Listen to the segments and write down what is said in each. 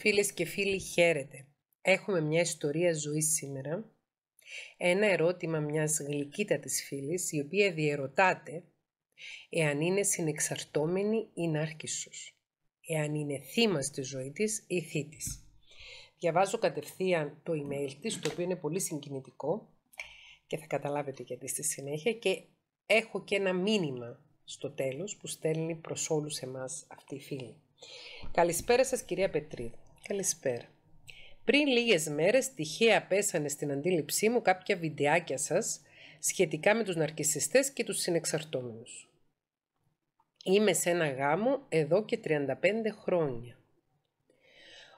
Φίλες και φίλοι, χαίρετε. Έχουμε μια ιστορία ζωής σήμερα. Ένα ερώτημα μιας γλυκύτατης φίλης, η οποία διερωτάται εάν είναι συνεξαρτώμενη ή νάρκισσος. Εάν είναι θύμα στη ζωή της ή θήτης. Διαβάζω κατευθείαν το email της, το οποίο είναι πολύ συγκινητικό και θα καταλάβετε γιατί στη συνέχεια και έχω και ένα μήνυμα στο τέλος που στέλνει προς όλους εμάς αυτή η φίλη. Καλησπέρα σας κυρία Πετρίδου. Καλησπέρα. Πριν λίγες μέρες τυχαία πέσανε στην αντίληψή μου κάποια βιντεάκια σας σχετικά με τους ναρκισιστές και τους συνεξαρτώμενους. Είμαι σε ένα γάμο εδώ και 35 χρόνια.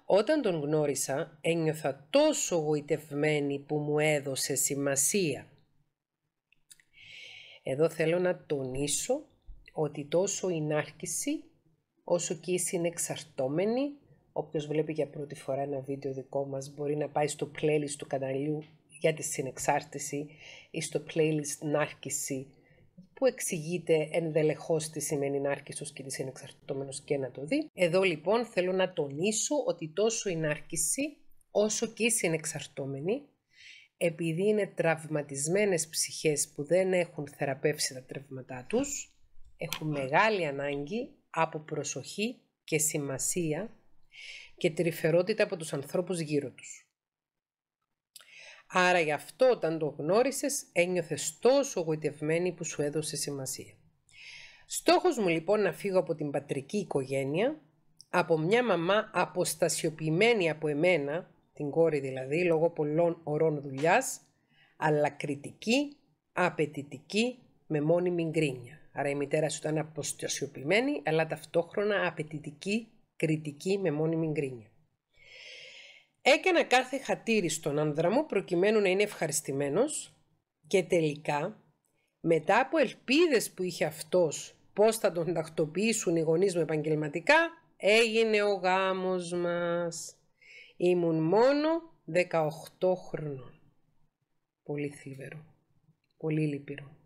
Όταν τον γνώρισα ένιωθα τόσο γοητευμένη που μου έδωσε σημασία. Εδώ θέλω να τονίσω ότι τόσο η νάρκηση όσο και η συνεξαρτώμενη Όποιος βλέπει για πρώτη φορά ένα βίντεο δικό μας μπορεί να πάει στο playlist του καναλιού για τη συνεξάρτηση ή στο playlist νάρκηση που εξηγείται ενδελεχώς τι σημαίνει νάρκησος και τι συνεξαρτώμενος και να το δει. Εδώ λοιπόν θέλω να τονίσω ότι τόσο η νάρκηση όσο και η συνεξαρτώμενη επειδή είναι τραυματισμένες ψυχές που δεν έχουν θεραπεύσει τα τραύματά τους, έχουν μεγάλη ανάγκη από προσοχή και σημασία και τρυφερότητα από τους ανθρώπους γύρω τους. Άρα γι' αυτό όταν το γνώρισες ένιωθες τόσο γοητευμένη που σου έδωσε σημασία. Στόχος μου λοιπόν να φύγω από την πατρική οικογένεια, από μια μαμά αποστασιοποιημένη από εμένα, την κόρη δηλαδή, λόγω πολλών ωρών δουλειάς, αλλά κριτική, απαιτητική, με μόνιμη γκρίνια. Άρα η μητέρα σου ήταν αποστασιοποιημένη, αλλά ταυτόχρονα απαιτητική κριτική με μόνιμη γκρίνια. Έκανα κάθε χατήρι στον άνδρα μου προκειμένου να είναι ευχαριστημένος και τελικά μετά από ελπίδες που είχε αυτός πώς θα τον τακτοποιήσουν οι γονείς μου επαγγελματικά έγινε ο γάμος μας. Ήμουν μόνο 18 χρονών. Πολύ θλιβερό. Πολύ λυπηρό.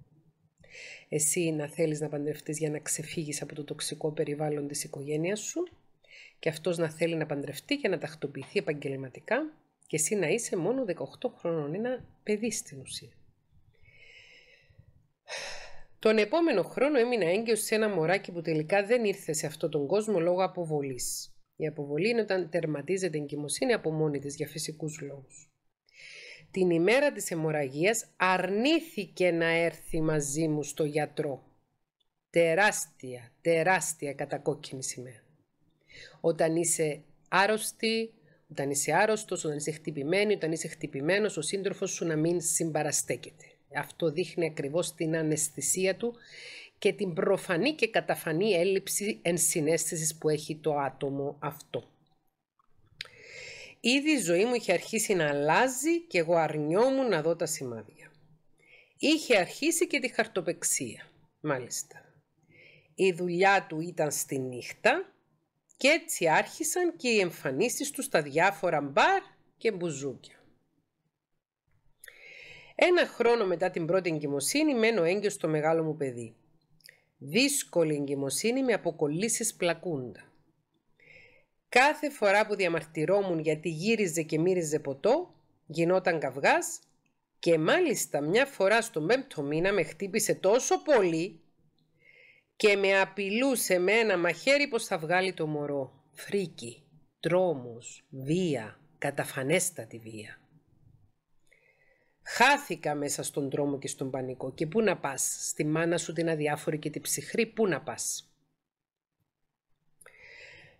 Εσύ να θέλεις να παντρευτείς για να ξεφύγεις από το τοξικό περιβάλλον της οικογένειας σου; Και αυτός να θέλει να παντρευτεί και να τακτοποιηθεί επαγγελματικά και εσύ να είσαι μόνο 18 χρόνων. Είναι ένα παιδί στην ουσία. Τον επόμενο χρόνο έμεινα έγκυος σε ένα μωράκι που τελικά δεν ήρθε σε αυτόν τον κόσμο λόγω αποβολής. Η αποβολή είναι όταν τερματίζεται η εγκυμοσύνη από μόνη της για φυσικούς λόγους. Την ημέρα της αιμορραγίας αρνήθηκε να έρθει μαζί μου στο γιατρό. Τεράστια, τεράστια κατακόκκινη σημαία όταν είσαι άρρωστη, όταν είσαι άρρωστος, όταν είσαι χτυπημένη, όταν είσαι χτυπημένος, ο σύντροφος σου να μην συμπαραστέκεται. Αυτό δείχνει ακριβώς την αναισθησία του και την προφανή και καταφανή έλλειψη ενσυναίσθησης που έχει το άτομο αυτό. Ήδη η ζωή μου είχε αρχίσει να αλλάζει και εγώ αρνιόμουν να δω τα σημάδια. Είχε αρχίσει και τη χαρτοπεξία, μάλιστα. Η δουλειά του ήταν στη νύχτα και έτσι άρχισαν και οι εμφανίσεις τους στα διάφορα μπαρ και μπουζούκια. Ένα χρόνο μετά την πρώτη εγκυμοσύνη μένω έγκυος στο μεγάλο μου παιδί. Δύσκολη εγκυμοσύνη με αποκολλήσεις πλακούντα. Κάθε φορά που διαμαρτυρόμουν γιατί γύριζε και μύριζε ποτό, γινόταν καυγάς και μάλιστα μια φορά στον πέμπτο μήνα με χτύπησε τόσο πολύ και με απειλούσε με ένα μαχαίρι πως θα βγάλει το μωρό. Φρίκη, τρόμος, βία, καταφανέστατη βία. Χάθηκα μέσα στον τρόμο και στον πανικό και πού να πας, στη μάνα σου την αδιάφορη και την ψυχρή, πού να πας;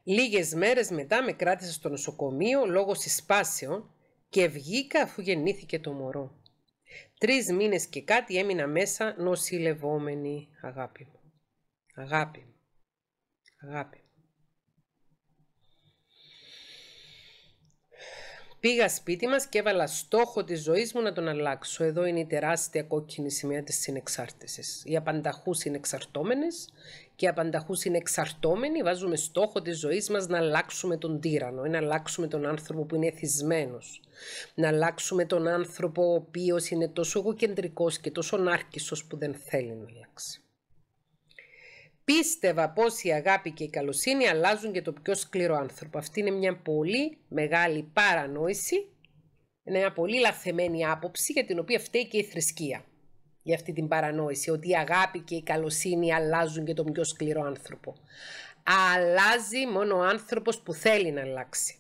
Λίγες μέρες μετά με κράτησε στο νοσοκομείο λόγω συσπάσεων και βγήκα αφού γεννήθηκε το μωρό. Τρεις μήνες και κάτι έμεινα μέσα νοσηλευόμενη αγάπη μου. Αγάπη. Αγάπη. Πήγα σπίτι μας και έβαλα στόχο της ζωής μου να τον αλλάξω. Εδώ είναι η τεράστια κόκκινη σημαία της συνεξάρτησης. Οι απανταχούς είναι εξαρτώμενες και οι απανταχούς είναι εξαρτώμενοι. Βάζουμε στόχο της ζωής μας να αλλάξουμε τον τύρανο, να αλλάξουμε τον άνθρωπο που είναι εθισμένος. Να αλλάξουμε τον άνθρωπο ο οποίος είναι τόσο εγωκεντρικός και τόσο νάρκισσος που δεν θέλει να αλλάξει. Πίστευα πως η αγάπη και η καλοσύνη αλλάζουν και το πιο σκληρό άνθρωπο. Αυτή είναι μια πολύ μεγάλη παρανόηση, είναι μια πολύ λαθεμένη άποψη για την οποία φταίει και η θρησκεία. Για αυτή την παρανόηση, ότι η αγάπη και η καλοσύνη αλλάζουν και τον πιο σκληρό άνθρωπο. Αλλάζει μόνο ο άνθρωπος που θέλει να αλλάξει.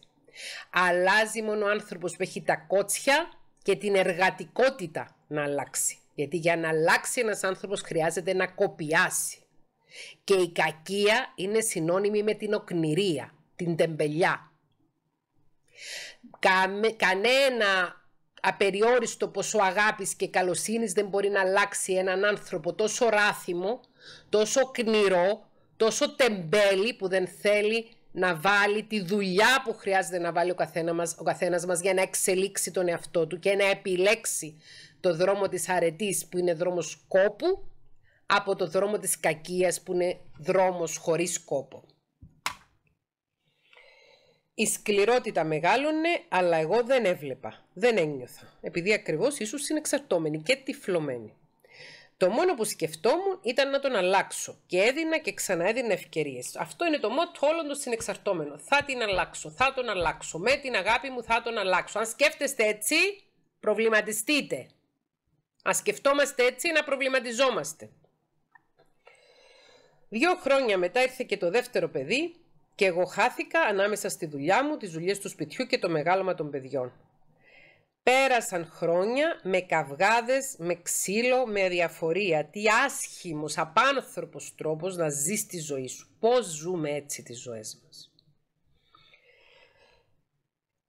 Αλλάζει μόνο ο άνθρωπος που έχει τα κότσια και την εργατικότητα να αλλάξει. Γιατί για να αλλάξει ένας άνθρωπος χρειάζεται να κοπιάσει. Και η κακία είναι συνώνυμη με την οκνηρία, την τεμπελιά. κανένα απεριόριστο ποσό αγάπης και καλοσύνης δεν μπορεί να αλλάξει έναν άνθρωπο τόσο ράθιμο, τόσο κνηρό, τόσο τεμπέλη που δεν θέλει να βάλει τη δουλειά που χρειάζεται να βάλει ο, καθένα μας, ο καθένας μας για να εξελίξει τον εαυτό του και να επιλέξει το δρόμο της αρετής που είναι δρόμος κόπου από το δρόμο της κακίας που είναι δρόμος χωρίς κόπο. Η σκληρότητα μεγάλωνε, αλλά εγώ δεν έβλεπα, δεν ένιωθα, επειδή ακριβώς ίσως είναι εξαρτώμενη και τυφλωμένη. Το μόνο που σκεφτόμουν ήταν να τον αλλάξω και έδινα και ξαναέδινα ευκαιρίες. Αυτό είναι το μότο όλων των συνεξαρτώμενων. Θα την αλλάξω, θα τον αλλάξω. Με την αγάπη μου θα τον αλλάξω. Αν σκέφτεστε έτσι, προβληματιστείτε. Α σκεφτόμαστε έτσι, να προβληματιζόμαστε. Δύο χρόνια μετά ήρθε και το δεύτερο παιδί και εγώ χάθηκα ανάμεσα στη δουλειά μου, τις δουλειές του σπιτιού και το μεγάλωμα των παιδιών. Πέρασαν χρόνια με καυγάδες, με ξύλο, με αδιαφορία. Τι άσχημος, απάνθρωπος τρόπος να ζεις τη ζωή σου. Πώς ζούμε έτσι τις ζωές μας.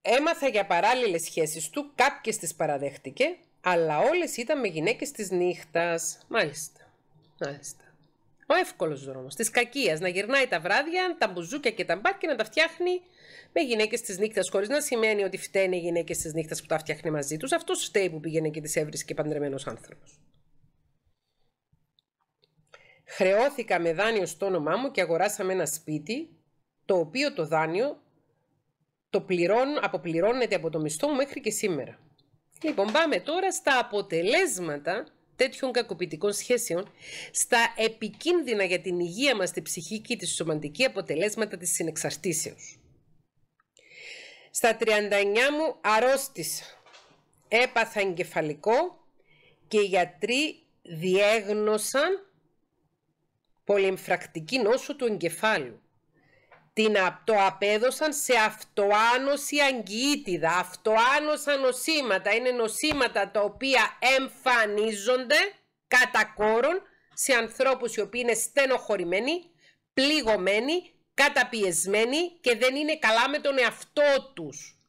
Έμαθα για παράλληλες σχέσεις του, κάποιες τις παραδέχτηκε, αλλά όλες ήταν με γυναίκες της νύχτας. Μάλιστα, μάλιστα. Ο εύκολος δρόμος της κακίας. Να γυρνάει τα βράδια, τα μπουζούκια και τα μπαρ και να τα φτιάχνει με γυναίκες της νύχτας, χωρίς να σημαίνει ότι φταίνε οι γυναίκες της νύχτας που τα φτιάχνει μαζί τους. Αυτό φταίει που πήγαινε και τις έβρισκε παντρεμένος άνθρωπος. Χρεώθηκα με δάνειο στο όνομά μου και αγοράσαμε ένα σπίτι, το οποίο το δάνειο το πληρών, αποπληρώνεται από το μισθό μου μέχρι και σήμερα. Λοιπόν, πάμε τώρα στα αποτελέσματα τέτοιων κακοποιητικών σχέσεων στα επικίνδυνα για την υγεία μας, τη ψυχική και τη σωματική αποτελέσματα της συνεξαρτήσεως. Στα 39 μου αρρώστησα. Έπαθα εγκεφαλικό και οι γιατροί διέγνωσαν πολυεμφρακτική νόσο του εγκεφάλου την, το απέδωσαν σε αυτοάνωση αγκιήτιδα. Αυτοάνωσα νοσήματα. Είναι νοσήματα τα οποία εμφανίζονται κατά κόρον σε ανθρώπους οι οποίοι είναι στενοχωρημένοι, πληγωμένοι, καταπιεσμένοι και δεν είναι καλά με τον εαυτό τους.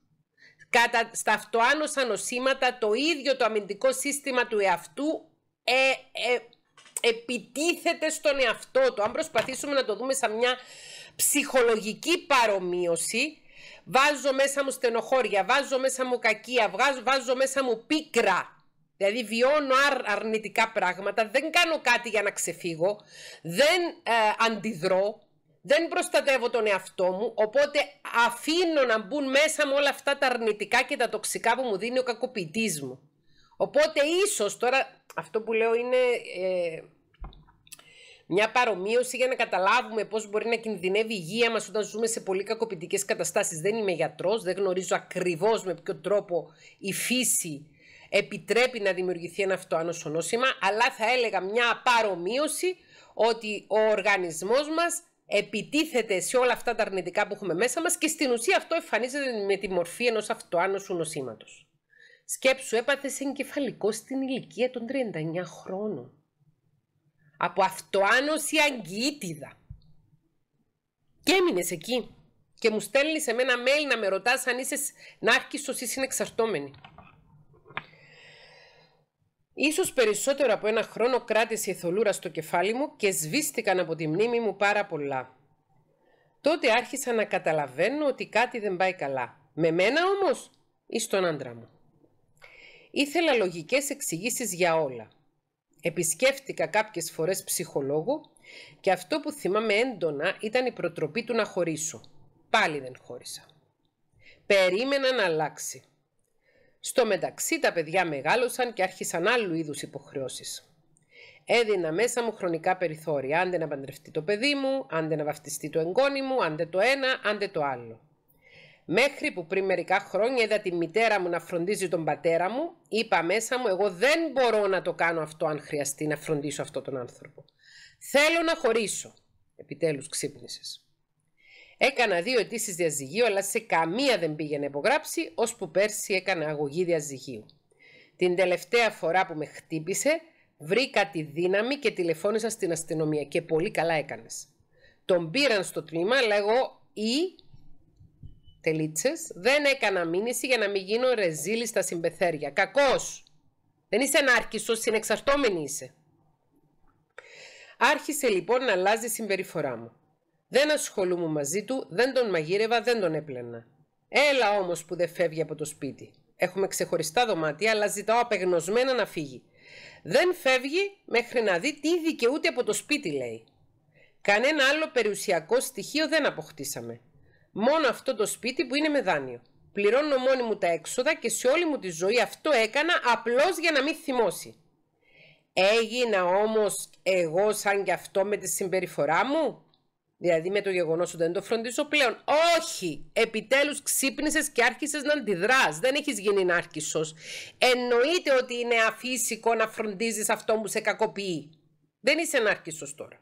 Κατά, στα αυτοάνωσα νοσήματα το ίδιο το αμυντικό σύστημα του εαυτού ε, ε, επιτίθεται στον εαυτό του. Αν προσπαθήσουμε να το δούμε σαν μια ψυχολογική παρομοίωση, βάζω μέσα μου στενοχώρια, βάζω μέσα μου κακία, βάζω, βάζω μέσα μου πίκρα. Δηλαδή βιώνω αρνητικά πράγματα, δεν κάνω κάτι για να ξεφύγω, δεν ε, αντιδρώ, δεν προστατεύω τον εαυτό μου, οπότε αφήνω να μπουν μέσα μου όλα αυτά τα αρνητικά και τα τοξικά που μου δίνει ο κακοποιητής μου. Οπότε ίσως τώρα αυτό που λέω είναι ε, μια παρομοίωση για να καταλάβουμε πώς μπορεί να κινδυνεύει η υγεία μας όταν ζούμε σε πολύ κακοποιητικές καταστάσεις. Δεν είμαι γιατρός, δεν γνωρίζω ακριβώς με ποιο τρόπο η φύση επιτρέπει να δημιουργηθεί ένα αυτοάνωσο νόσημα, αλλά θα έλεγα μια παρομοίωση ότι ο οργανισμός μας επιτίθεται σε όλα αυτά τα αρνητικά που έχουμε μέσα μας και στην ουσία αυτό εμφανίζεται με τη μορφή ενός αυτοάνωσου νοσήματος. Σκέψου, έπαθες εγκεφαλικό στην ηλικία των 39 χρόνων. Από αυτοάνωση αγκίτιδα. Και έμεινες εκεί. Και μου στέλνεις σε μένα mail να με ρωτάς αν είσαι νάρκισσος ή συνεξαρτώμενη. Ίσως περισσότερο από ένα χρόνο κράτησε η θολούρα στο κεφάλι μου και σβήστηκαν από τη μνήμη μου πάρα πολλά. Τότε άρχισα να καταλαβαίνω ότι κάτι δεν πάει καλά. Με μένα όμως ή στον άντρα μου. Ήθελα λογικές εξηγήσεις για όλα. Επισκέφτηκα κάποιες φορές ψυχολόγο και αυτό που θυμάμαι έντονα ήταν η προτροπή του να χωρίσω. Πάλι δεν χώρισα. Περίμενα να αλλάξει. Στο μεταξύ τα παιδιά μεγάλωσαν και άρχισαν άλλου είδους υποχρεώσεις. Έδινα μέσα μου χρονικά περιθώρια. Άντε να παντρευτεί το παιδί μου, άντε να βαφτιστεί το εγγόνι μου, άντε το ένα, άντε το άλλο. Μέχρι που πριν μερικά χρόνια είδα τη μητέρα μου να φροντίζει τον πατέρα μου, είπα μέσα μου εγώ δεν μπορώ να το κάνω αυτό αν χρειαστεί να φροντίσω αυτόν τον άνθρωπο. Θέλω να χωρίσω. Επιτέλους ξύπνησες. Έκανα δύο αιτήσεις διαζυγίου, αλλά σε καμία δεν πήγε να υπογράψει, ώσπου πέρσι έκανα αγωγή διαζυγίου. Την τελευταία φορά που με χτύπησε, βρήκα τη δύναμη και τηλεφώνησα στην αστυνομία και πολύ καλά έκανες. Τον πήραν στο τμήμα, αλλά εγώ ή τελίτσες, δεν έκανα μήνυση για να μην γίνω ρεζίλη στα συμπεθέρια. Κακός! Δεν είσαι ανάρκησος, συνεξαρτώμενη είσαι. Άρχισε λοιπόν να αλλάζει η συμπεριφορά μου. Δεν ασχολούμαι μαζί του, δεν τον μαγείρευα, δεν τον έπλαινα. Έλα όμως που δεν φεύγει από το σπίτι. Έχουμε ξεχωριστά δωμάτια, αλλά ζητάω απεγνωσμένα να φύγει. Δεν φεύγει μέχρι να δει τι δικαιούται από το σπίτι, λέει. Κανένα άλλο περιουσιακό στοιχείο δεν αποκτήσαμε. Μόνο αυτό το σπίτι που είναι με δάνειο. Πληρώνω μόνη μου τα έξοδα και σε όλη μου τη ζωή αυτό έκανα απλώς για να μην θυμώσει. Έγινα όμως εγώ σαν κι αυτό με τη συμπεριφορά μου; Δηλαδή με το γεγονός ότι δεν το φροντίζω πλέον; Όχι! Επιτέλους ξύπνησες και άρχισες να αντιδράς. Δεν έχεις γίνει νάρκισο. Εννοείται ότι είναι αφύσικο να φροντίζεις αυτό που σε κακοποιεί. Δεν είσαι νάρκισο τώρα.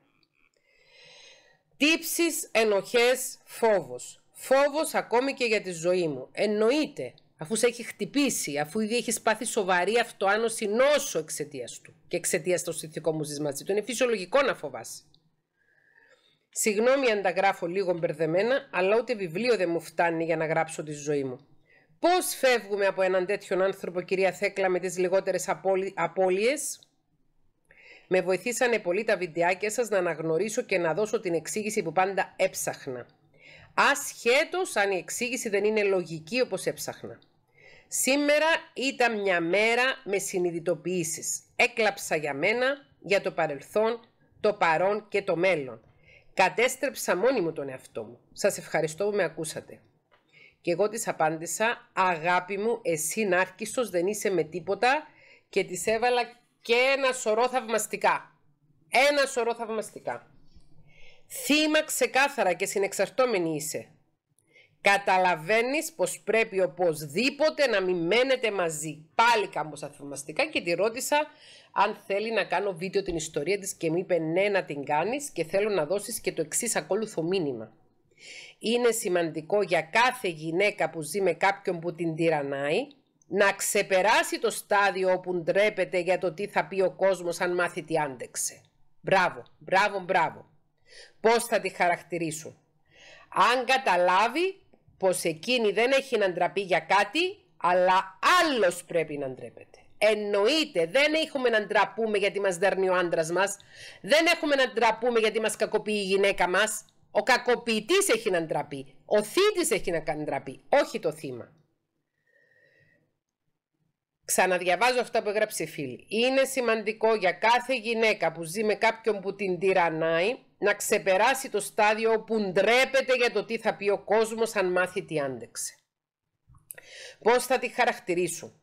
Τύψεις, ενοχές, φόβος. Φόβος ακόμη και για τη ζωή μου. Εννοείται. Αφού σε έχει χτυπήσει, αφού ήδη έχεις πάθει σοβαρή αυτοάνωση νόσο εξαιτίας του και εξαιτίας των συνθηκών μου ζεις μαζί του. Είναι φυσιολογικό να φοβάσει. Συγγνώμη αν τα γράφω λίγο μπερδεμένα, αλλά ούτε βιβλίο δεν μου φτάνει για να γράψω τη ζωή μου. Πώς φεύγουμε από έναν τέτοιον άνθρωπο, κυρία Θέκλα, με τις λιγότερες απώλειες; Με βοηθήσανε πολύ τα βιντεάκια σας να αναγνωρίσω και να δώσω την εξήγηση που πάντα έψαχνα. Ασχέτως αν η εξήγηση δεν είναι λογική όπως έψαχνα. Σήμερα ήταν μια μέρα με συνειδητοποιήσεις. Έκλαψα για μένα, για το παρελθόν, το παρόν και το μέλλον. Κατέστρεψα μόνη μου τον εαυτό μου. Σας ευχαριστώ που με ακούσατε. Και εγώ της απάντησα, αγάπη μου, εσύ νάρκιστος δεν είσαι με τίποτα και της έβαλα και ένα σωρό θαυμαστικά. Ένα σωρό θαυμαστικά. Θύμα ξεκάθαρα και συνεξαρτώμενη είσαι. Καταλαβαίνεις πως πρέπει οπωσδήποτε να μην μένετε μαζί. Πάλι κάμποσα θαυμαστικά και τη ρώτησα αν θέλει να κάνω βίντεο την ιστορία της και μου είπε ναι να την κάνεις και θέλω να δώσεις και το εξής ακόλουθο μήνυμα. Είναι σημαντικό για κάθε γυναίκα που ζει με κάποιον που την τυραννάει να ξεπεράσει το στάδιο όπου ντρέπεται για το τι θα πει ο κόσμος αν μάθει τι άντεξε. Μπράβο, μπράβο, μπράβο. Πώς θα τη χαρακτηρίσουν. Αν καταλάβει πως εκείνη δεν έχει να ντραπεί για κάτι, αλλά άλλος πρέπει να ντρέπεται. Εννοείται, δεν έχουμε να ντραπούμε γιατί μας δέρνει ο άντρας μας, δεν έχουμε να ντραπούμε γιατί μας κακοποιεί η γυναίκα μας. Ο κακοποιητής έχει να ντραπεί, ο θήτης έχει να κάνει ντραπεί, όχι το θύμα. Ξαναδιαβάζω αυτά που έγραψε η φίλη. Είναι σημαντικό για κάθε γυναίκα που ζει με κάποιον που την τυραννάει να ξεπεράσει το στάδιο όπου ντρέπεται για το τι θα πει ο κόσμος αν μάθει τι άντεξε. Πώς θα τη χαρακτηρίσουν.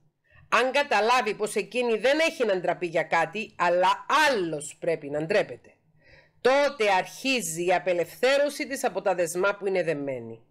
Αν καταλάβει πως εκείνη δεν έχει να ντραπεί για κάτι, αλλά άλλος πρέπει να ντρέπεται. Τότε αρχίζει η απελευθέρωση της από τα δεσμά που είναι δεμένη.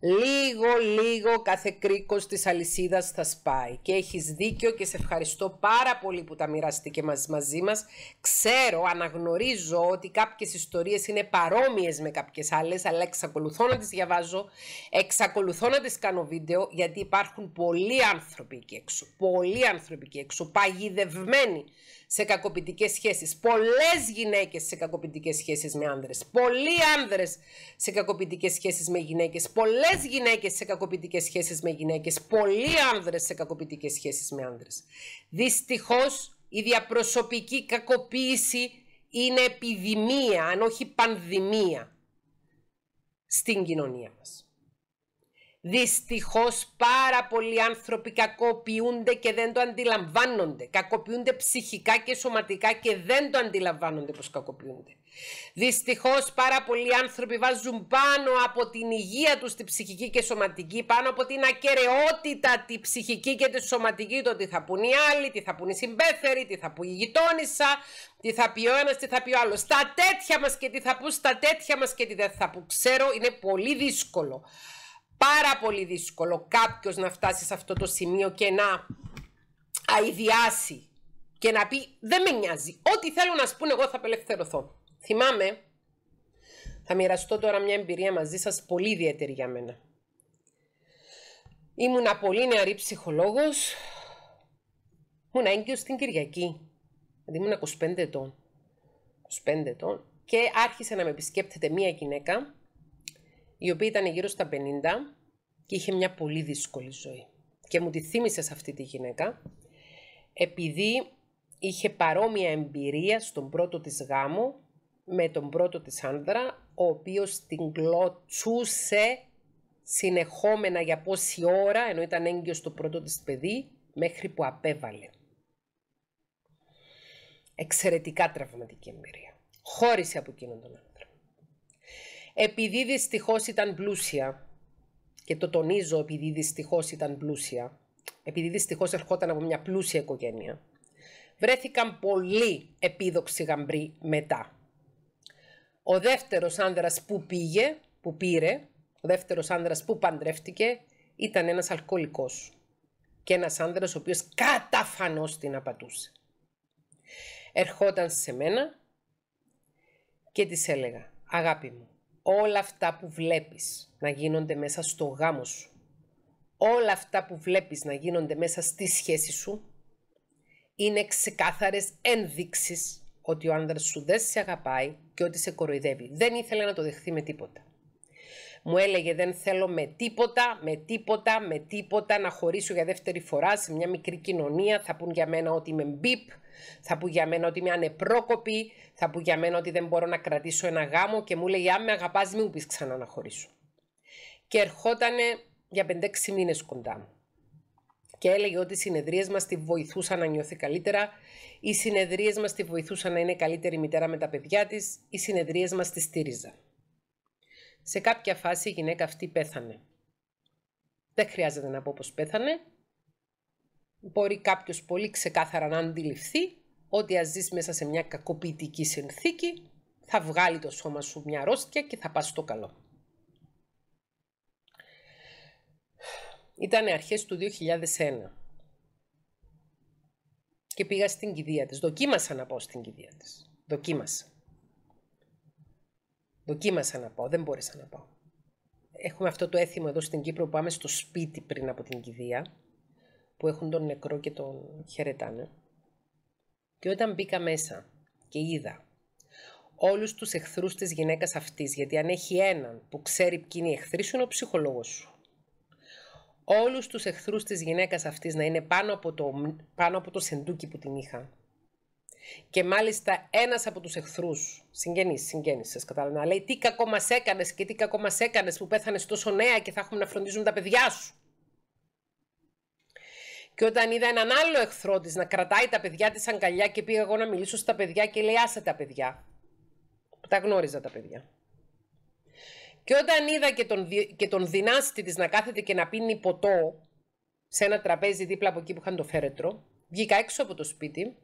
Λίγο, λίγο κάθε κρίκος της αλυσίδας θα σπάει και έχεις δίκιο και σε ευχαριστώ πάρα πολύ που τα μοιραστήκε μαζί, μαζί μας. Ξέρω, αναγνωρίζω ότι κάποιες ιστορίες είναι παρόμοιες με κάποιες άλλες, αλλά εξακολουθώ να τις διαβάζω, εξακολουθώ να τις κάνω βίντεο, γιατί υπάρχουν πολλοί άνθρωποι εκεί έξω, πολλοί άνθρωποι εκεί έξω, παγιδευμένοι σε κακοποιητικές σχέσεις, πολλές γυναίκες σε κακοποιητικές σχέσεις με άνδρες, πολλοί άνδρες σε κακοποιητικές σχέσεις με γυναίκες, πολλές γυναίκες σε κακοποιητικές σχέσεις με γυναίκες, πολλοί άνδρες σε κακοποιητικές σχέσεις με άνδρες. Δυστυχώς η διαπροσωπική κακοποίηση είναι επιδημία, αν όχι πανδημία, στην κοινωνία μας. Δυστυχώς πάρα πολλοί άνθρωποι κακοποιούνται και δεν το αντιλαμβάνονται. Κακοποιούνται ψυχικά και σωματικά και δεν το αντιλαμβάνονται πως κακοποιούνται. Δυστυχώς πάρα πολλοί άνθρωποι βάζουν πάνω από την υγεία τους τη ψυχική και σωματική, πάνω από την ακαιρεότητα τη ψυχική και τη σωματική, το τι θα πούν οι άλλοι, τι θα πούν οι συμπέθεροι, τι θα πει η γειτόνισσα, τι θα πει ο ένας, τι θα πει ο άλλος. Στα τέτοια μας και τι θα πούν, στα τέτοια μας και τι δεν θα πούν. Ξέρω, είναι πολύ δύσκολο. Πάρα πολύ δύσκολο κάποιος να φτάσει σε αυτό το σημείο και να αειδιάσει και να πει δεν με νοιάζει. Ό,τι θέλω να σου εγώ θα απελευθερωθώ. Θυμάμαι, θα μοιραστώ τώρα μια εμπειρία μαζί σας πολύ ιδιαίτερη για μένα. Ήμουνα πολύ νεαρή ψυχολόγος, ήμουν έγκυος στην Κυριακή, δηλαδή ήμουν 25 ετών. 25 ετών και άρχισε να με επισκέπτεται μία γυναίκα η οποία ήταν γύρω στα 50 και είχε μια πολύ δύσκολη ζωή. Και μου τη θύμισε σε αυτή τη γυναίκα επειδή είχε παρόμοια εμπειρία στον πρώτο της γάμο με τον πρώτο της άνδρα, ο οποίος την κλωτσούσε συνεχόμενα για πόση ώρα, ενώ ήταν έγκυος στο πρώτο της παιδί, μέχρι που απέβαλε. Εξαιρετικά τραυματική εμπειρία. Χώρισε από εκείνον τον άντρα. Επειδή δυστυχώς ήταν πλούσια, και το τονίζω επειδή δυστυχώς ήταν πλούσια, επειδή δυστυχώς ερχόταν από μια πλούσια οικογένεια, βρέθηκαν πολλοί επίδοξοι γαμπροί μετά. Ο δεύτερος άνδρας που πήγε, που πήρε, ο δεύτερος άνδρας που παντρεύτηκε, ήταν ένας αλκοολικός. Και ένας άνδρας ο οποίος καταφανώς την απατούσε. Ερχόταν σε μένα και της έλεγα, αγάπη μου, όλα αυτά που βλέπεις να γίνονται μέσα στο γάμο σου, όλα αυτά που βλέπεις να γίνονται μέσα στη σχέση σου, είναι ξεκάθαρες ένδειξεις ότι ο άνδρας σου δεν σε αγαπάει και ότι σε κοροϊδεύει. Δεν ήθελε να το δεχθεί με τίποτα. Μου έλεγε δεν θέλω με τίποτα, με τίποτα, με τίποτα να χωρίσω για δεύτερη φορά σε μια μικρή κοινωνία. Θα πούν για μένα ότι είμαι μπιπ, θα πούν για μένα ότι είμαι ανεπρόκοπη, θα πούν για μένα ότι δεν μπορώ να κρατήσω ένα γάμο και μου λέει αν με αγαπάς μην μου πεις ξανά να χωρίσω. Και ερχότανε για 5-6 μήνες κοντά μου και έλεγε ότι οι συνεδρίες μας τη βοηθούσαν να νιώθει καλύτερα, οι συνεδρίες μας τη βοηθούσαν να είναι καλύτερη μητέρα με τα παιδιά της, οι συνεδρίες μας τη στήριζαν. Σε κάποια φάση η γυναίκα αυτή πέθανε. Δεν χρειάζεται να πω πως πέθανε. Μπορεί κάποιος πολύ ξεκάθαρα να αντιληφθεί ότι ας ζεις μέσα σε μια κακοποιητική συνθήκη, θα βγάλει το σώμα σου μια αρρώστια και θα πας στο καλό. Ήταν αρχές του 2001 και πήγα στην κηδεία της. Δοκίμασα να πάω στην κηδεία της. Δοκίμασα. Δοκίμασα να πάω, δεν μπόρεσα να πάω. Έχουμε αυτό το έθιμο εδώ στην Κύπρο που πάμε στο σπίτι πριν από την κηδεία, που έχουν τον νεκρό και τον χαιρετάνε. Και όταν μπήκα μέσα και είδα όλους τους εχθρούς της γυναίκας αυτής, γιατί αν έχει έναν που ξέρει ποιοι είναι οι εχθροί σου, είναι ο ψυχολόγος σου όλους τους εχθρούς της γυναίκας αυτής να είναι πάνω από το, πάνω από το σεντούκι που την είχα. Και μάλιστα ένας από τους εχθρούς, συγγενείς, συγγενείς, σας κατάλαβα, να λέει τι κακό μας έκανες και τι κακό μας έκανες που πέθανες τόσο νέα και θα έχουμε να φροντίζουν τα παιδιά σου. Και όταν είδα έναν άλλο εχθρό της να κρατάει τα παιδιά της αγκαλιά και πήγα εγώ να μιλήσω στα παιδιά και λέει άσε τα παιδιά. Τα γνώριζα τα παιδιά. Και όταν είδα και τον, και τον δυνάστη της να κάθεται και να πίνει ποτό σε ένα τραπέζι δίπλα από εκεί που είχαν το φέρετρο, βγήκα έξω από το σπίτι,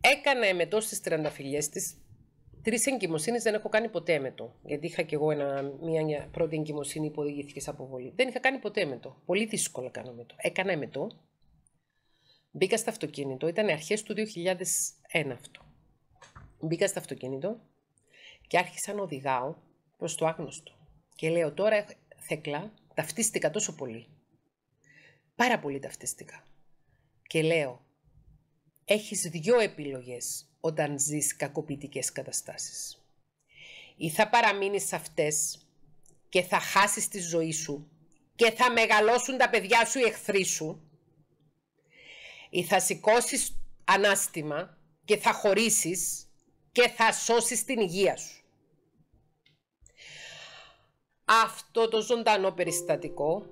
έκανα εμετός στι τρανταφυλιές της. Τρεις εγκυμοσύνες δεν έχω κάνει ποτέ εμετό. Γιατί είχα κι εγώ ένα, μια πρώτη εγκυμοσύνη που οδηγήθηκε σε αποβολή. Δεν είχα κάνει ποτέ εμετό. Πολύ δύσκολο κάνω εμετό. Έκανα εμετό. Μπήκα στο αυτοκίνητο. Ήταν αρχές του 2001 αυτό. Μπήκα στο αυτοκίνητο και άρχισα να οδηγάω προς το άγνωστο. Και λέω τώρα, Θέκλα, ταυτίστηκα τόσο πολύ. Πάρα πολύ ταυτίστηκα. Και λέω, έχεις δυο επιλογές όταν ζεις κακοποιητικές καταστάσεις. Ή θα παραμείνεις σε αυτές και θα χάσεις τη ζωή σου και θα μεγαλώσουν τα παιδιά σου οι εχθροί σου ή θα σηκώσεις ανάστημα και θα χωρίσεις και θα σώσεις την υγεία σου. Αυτό το ζωντανό περιστατικό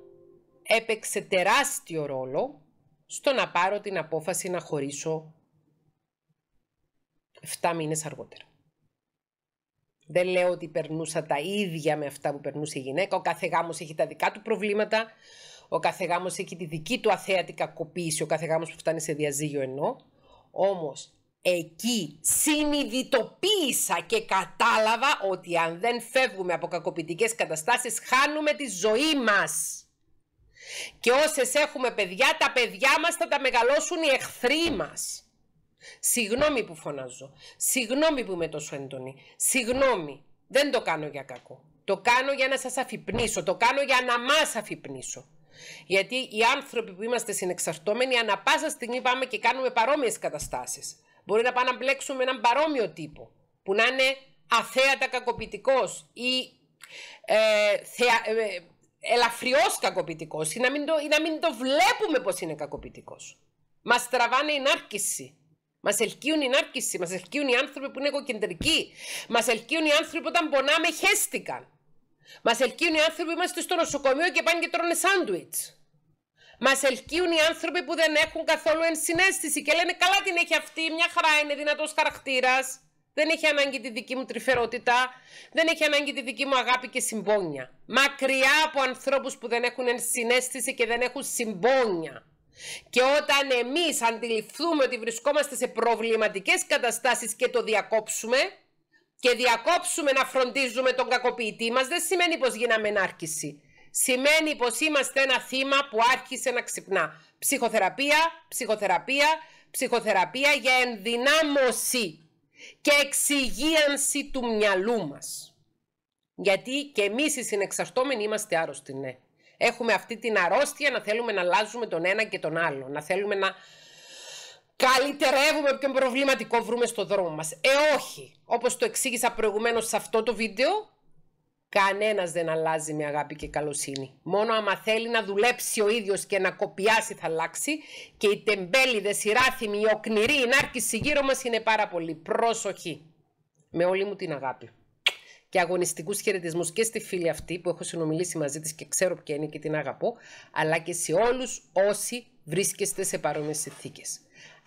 έπαιξε τεράστιο ρόλο στο να πάρω την απόφαση να χωρίσω 7 μήνες αργότερα. Δεν λέω ότι περνούσα τα ίδια με αυτά που περνούσε η γυναίκα. Ο κάθε γάμος έχει τα δικά του προβλήματα. Ο κάθε γάμος έχει τη δική του αθέατη κακοποίηση. Ο κάθε γάμος που φτάνει σε διαζύγιο εννοώ. Όμως εκεί συνειδητοποίησα και κατάλαβα ότι αν δεν φεύγουμε από κακοποιητικές καταστάσεις χάνουμε τη ζωή μας. Και όσες έχουμε παιδιά, τα παιδιά μας θα τα μεγαλώσουν οι εχθροί μας. Συγγνώμη που φωνάζω. Συγγνώμη που είμαι τόσο έντονη. Συγγνώμη. Δεν το κάνω για κακό. Το κάνω για να σας αφυπνήσω. Το κάνω για να μας αφυπνήσω. Γιατί οι άνθρωποι που είμαστε συνεξαρτώμενοι, ανα πάσα στιγμή πάμε και κάνουμε παρόμοιες καταστάσεις. Μπορεί να πάμε να μπλέξουμε έναν παρόμοιο τύπο, που να είναι αθέατα κακοποιητικός ή ε, θεα, ε, ελαφριώς κακοποιητικός ή να, μην το, ή να μην το βλέπουμε πως είναι κακοποιητικός. Μας τραβάνε η νάρκηση. Μας ελκύουν οι νάρκηση, μας ελκύουν οι άνθρωποι που είναι εγωκεντρικοί. Μας ελκύουν οι άνθρωποι που όταν πονάμε χέστηκαν. Μας ελκύουν οι άνθρωποι που είμαστε στο νοσοκομείο και πάνε και τρώνε σάντουιτς. Μας ελκύουν οι άνθρωποι που δεν έχουν καθόλου ενσυναίσθηση και λένε καλά την έχει αυτή, μια χαρά είναι δυνατός χαρακτήρας. Δεν έχει ανάγκη τη δική μου τρυφερότητα, δεν έχει ανάγκη τη δική μου αγάπη και συμπόνια. Μακριά από ανθρώπους που δεν έχουν ενσυναίσθηση και δεν έχουν συμπόνια. Και όταν εμείς αντιληφθούμε ότι βρισκόμαστε σε προβληματικές καταστάσεις και το διακόψουμε και διακόψουμε να φροντίζουμε τον κακοποιητή μας, δεν σημαίνει πως γίναμε ενάρκηση. Σημαίνει πως είμαστε ένα θύμα που άρχισε να ξυπνά. Ψυχοθεραπεία, ψυχοθεραπεία, ψυχοθεραπεία για ενδυνάμωση και εξυγίανση του μυαλού μας. Γιατί και εμείς οι συνεξαρτώμενοι είμαστε άρρωστοι, ναι. Έχουμε αυτή την αρρώστια να θέλουμε να αλλάζουμε τον ένα και τον άλλο. Να θέλουμε να καλυτερεύουμε ποιον προβληματικό βρούμε στο δρόμο μας. Ε, όχι. Όπως το εξήγησα προηγουμένως σε αυτό το βίντεο, κανένας δεν αλλάζει με αγάπη και καλοσύνη. Μόνο άμα θέλει να δουλέψει ο ίδιος και να κοπιάσει θα αλλάξει και οι τεμπέληδες, οι ράθιμοι, οι οκνηροί, η νάρκηση γύρω μας είναι πάρα πολύ. Πρόσοχη. Με όλη μου την αγάπη και αγωνιστικούς χαιρετισμούς και στη φίλη αυτή που έχω συνομιλήσει μαζί της και ξέρω ποια είναι και την αγαπώ, αλλά και σε όλους όσοι βρίσκεστε σε παρόμοιες συνθήκες.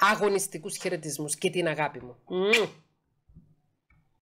Αγωνιστικούς χαιρετισμούς και την αγάπη μου.